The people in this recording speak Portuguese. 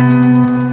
Música